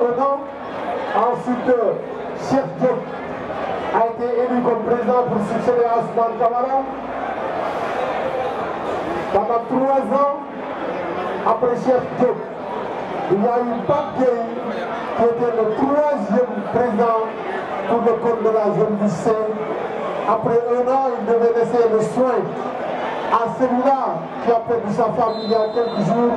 Ensuite, euh, Chef Diop a été élu comme président pour succéder à Ousmane Camara. Pendant trois ans, après Chef Diop, il y a eu Pape qui était le troisième président pour le compte de la zone du Après un an, il devait laisser le soin à celui-là qui a perdu sa famille il y a quelques jours.